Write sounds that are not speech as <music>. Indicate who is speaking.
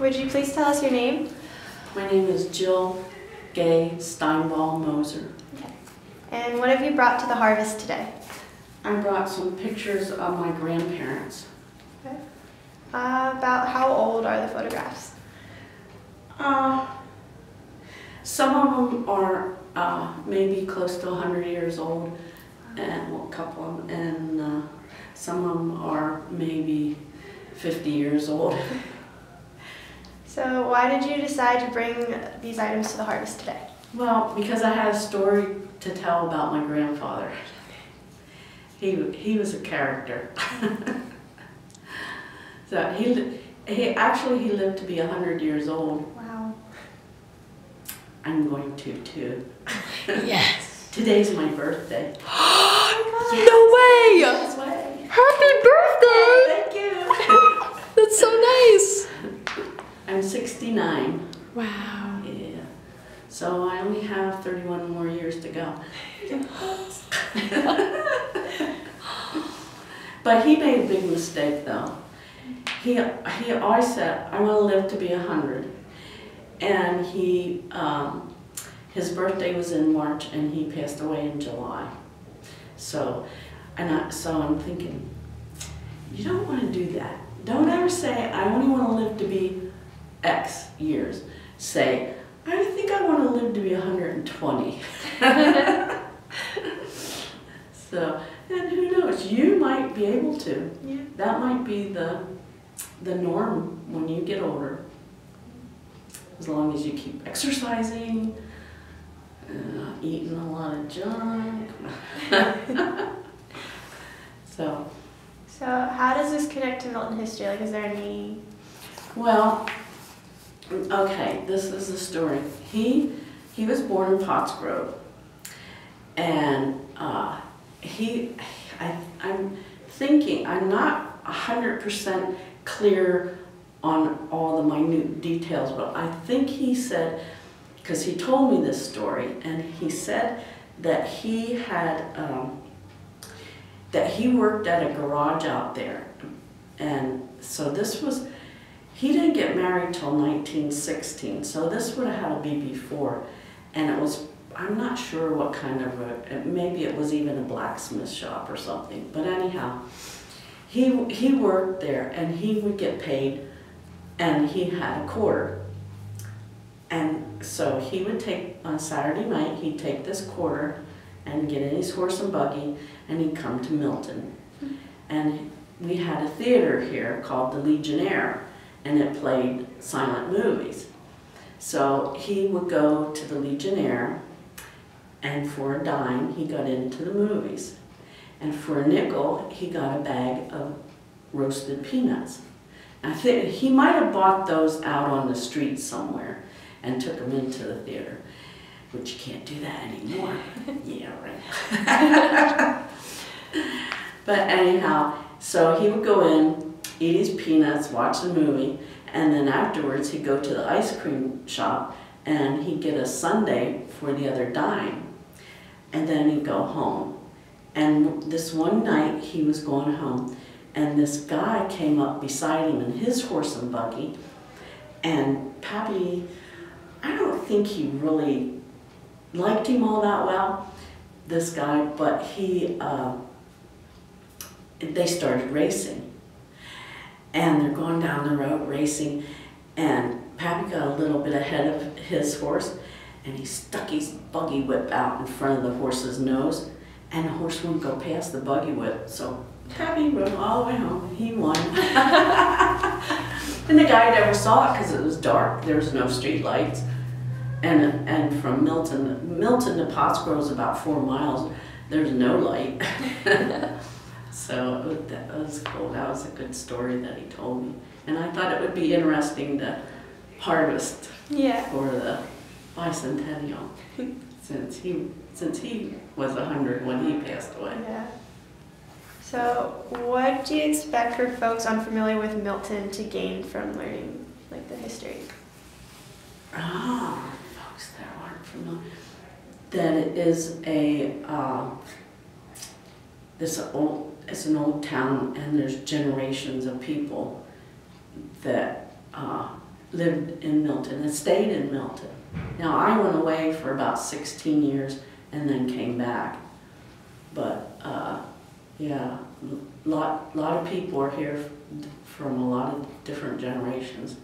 Speaker 1: Would you please tell us your name?
Speaker 2: My name is Jill Gay Steinball Moser. Okay.
Speaker 1: And what have you brought to the harvest today?
Speaker 2: I brought some pictures of my grandparents.
Speaker 1: Uh, about how old are the photographs?
Speaker 2: Uh, some of them are uh, maybe close to 100 years old, and well, a couple of them, and uh, some of them are maybe 50 years old. <laughs>
Speaker 1: So why did you decide to bring these items to the harvest today?
Speaker 2: Well, because I had a story to tell about my grandfather. He, he was a character. <laughs> so he, he actually he lived to be 100 years old.
Speaker 1: Wow.
Speaker 2: I'm going to too. <laughs>
Speaker 3: Yes.
Speaker 2: Today's my birthday. <gasps>
Speaker 3: Oh no way!
Speaker 2: Yes, way.
Speaker 3: Happy birthday!
Speaker 2: Thank you.
Speaker 3: That's so nice.
Speaker 2: I'm 69.
Speaker 3: Wow.
Speaker 2: Yeah. So I only have 31 more years to go. <laughs> but he made a big mistake though. He, he always said, I want to live to be 100. And he, um, his birthday was in March and he passed away in July. So, and I, so I'm thinking, you don't want to do that. Don't ever say, I only want to live to be X years. Say, I think I want to live to be 120. <laughs> so, and who knows, you might be able to.
Speaker 1: Yeah.
Speaker 2: That might be the, the norm when you get older. As long as you keep exercising, uh, eating a lot of junk. <laughs> so,
Speaker 1: So how does this connect to Milton history? Like, is there any?
Speaker 2: well, okay, this is the story. He, he was born in Pottsgrove. And uh, he, I, I'm thinking, I'm not 100% clear on all the minute details, but I think he said, because he told me this story, and he said that he had, um, that he worked at a garage out there. And so this was, he didn't get married till 1916, so this would have had to be before. And it was, I'm not sure what kind of a, maybe it was even a blacksmith shop or something. But anyhow, he, he worked there and he would get paid and he had a quarter. And so he would take, on Saturday night, he'd take this quarter and get in his horse and buggy and he'd come to Milton. Hmm. And we had a theater here called the Legionnaire and it played silent movies. So he would go to the Legionnaire and for a dime he got into the movies. And for a nickel he got a bag of roasted peanuts. I think he might have bought those out on the street somewhere and took them into the theater, which you can't do that anymore. <laughs> yeah, right. <laughs> but anyhow, so he would go in, eat his peanuts, watch the movie, and then afterwards he'd go to the ice cream shop and he'd get a sundae for the other dime. And then he'd go home. And this one night he was going home and this guy came up beside him in his horse and buggy and Pappy, I don't think he really liked him all that well, this guy, but he, uh, they started racing. And they're going down the road racing, and Pappy got a little bit ahead of his horse, and he stuck his buggy whip out in front of the horse's nose, and the horse wouldn't go past the buggy whip, so Pappy rode all the way home. and He won. <laughs> and the guy never saw it because it was dark. There was no street lights. And, and from Milton, Milton to Pottsgrove is about four miles. There's no light. <laughs> so that was cool. That was a good story that he told me. And I thought it would be interesting to harvest
Speaker 1: Yeah.
Speaker 2: for the bicentennial <laughs> since he since he was 100 when he passed away.
Speaker 1: Yeah. So, what do you expect for folks unfamiliar with Milton to gain from learning like the history?
Speaker 2: Ah, folks that aren't familiar, that it is a, uh, this old, it's an old town and there's generations of people that, uh, lived in Milton and stayed in Milton. Now, I went away for about 16 years and then came back. But, uh, yeah, lot, a lot of people are here from a lot of different generations.